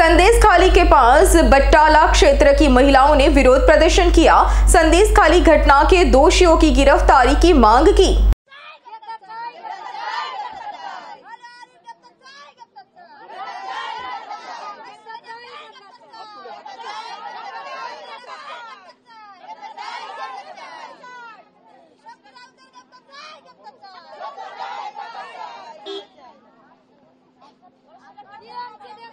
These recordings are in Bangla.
संदेश खाली के पास बट्टाला क्षेत्र की महिलाओं ने विरोध प्रदर्शन किया। संदेश खाली घटना के दोषियों की गिरफ्तारी की मांग की। Yeah,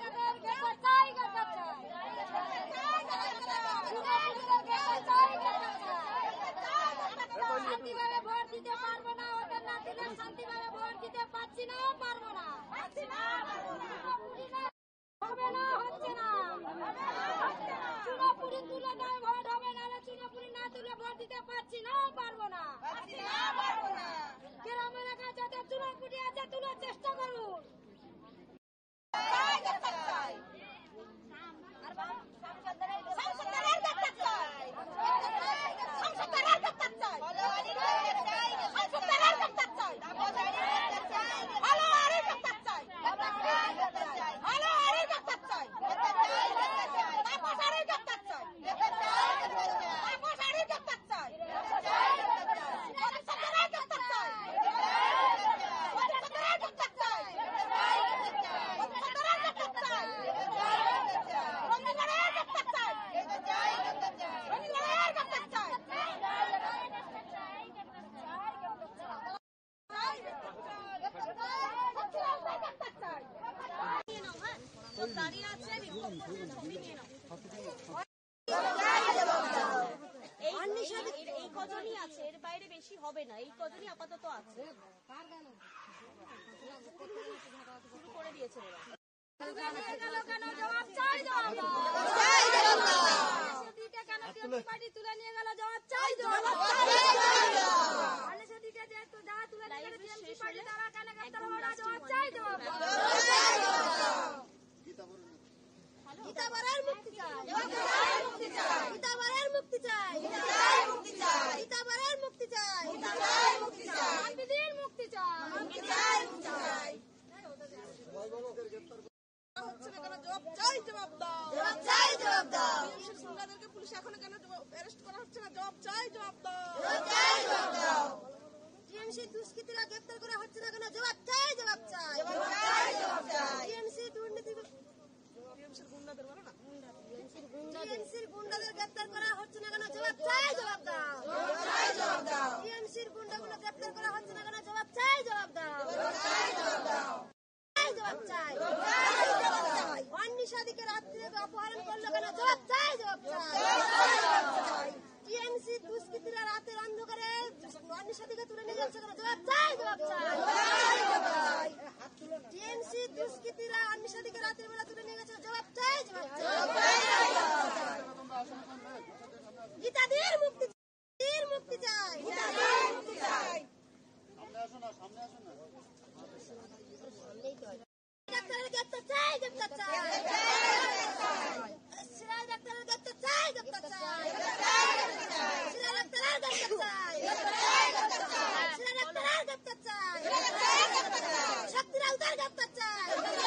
পাচ্ছি না পারব না। পাচ্ছি না পারব না। হবে না হচ্ছে না। চুনাপুরি তুলে নয় ভোট হবে না চুনাপুরি না তুলে ভোট দিতে পারছি না পারব না। পারব না। গ্রামের লোকজন দাঁড়িয়ে আছে বিক্ষোভ করছে ছবি নিয়ে নাও এই কজনই আছে এর বাইরে বেশি হবে না এই কজনই আপাতত আছে শুরু করে দিয়েছে তুলে নিয়ে গেল জবাব চাই करता चाय शक्तिराव उद्धार करता चाय